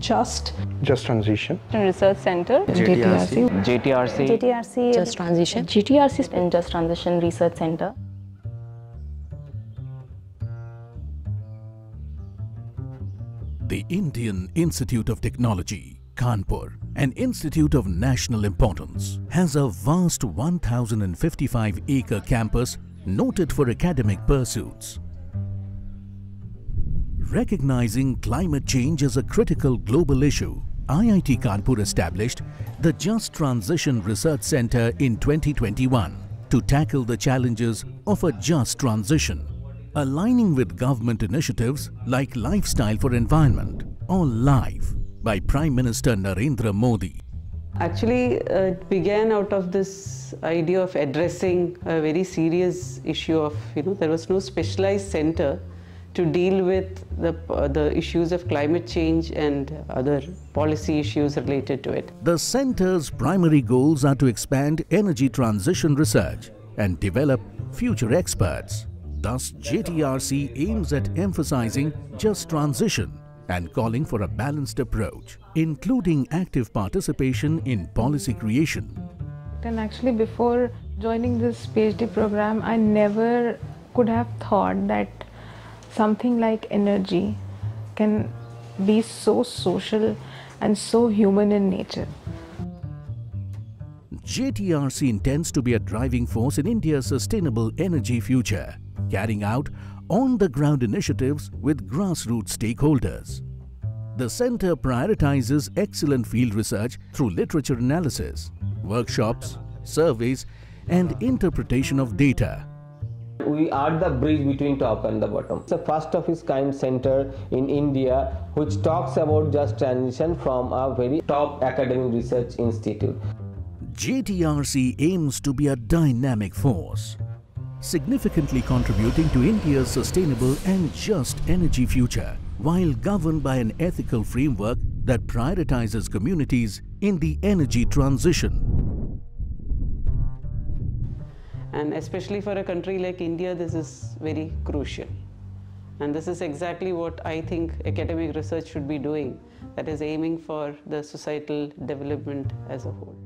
Just Just Transition. Research Center. JTRC. JTRC. JTRC. Just Transition. JTRC in Just Transition Research Center. The Indian Institute of Technology, Kanpur, an institute of national importance, has a vast 1055-acre campus noted for academic pursuits. Recognizing climate change as a critical global issue, IIT Kanpur established the Just Transition Research Center in 2021 to tackle the challenges of a just transition, aligning with government initiatives like Lifestyle for Environment or LIFE by Prime Minister Narendra Modi. Actually, uh, it began out of this idea of addressing a very serious issue of, you know, there was no specialized center to deal with the, uh, the issues of climate change and other policy issues related to it. The center's primary goals are to expand energy transition research and develop future experts. Thus, JTRC aims at emphasizing just transition and calling for a balanced approach, including active participation in policy creation. and actually before joining this PhD program, I never could have thought that something like energy can be so social and so human in nature. JTRC intends to be a driving force in India's sustainable energy future, carrying out on-the-ground initiatives with grassroots stakeholders. The center prioritizes excellent field research through literature analysis, workshops, surveys, and interpretation of data. We are the bridge between top and the bottom. It's the first of its kind center in India which talks about just transition from a very top academic research institute. JTRC aims to be a dynamic force, significantly contributing to India's sustainable and just energy future, while governed by an ethical framework that prioritizes communities in the energy transition. And especially for a country like India, this is very crucial. And this is exactly what I think academic research should be doing, that is aiming for the societal development as a whole.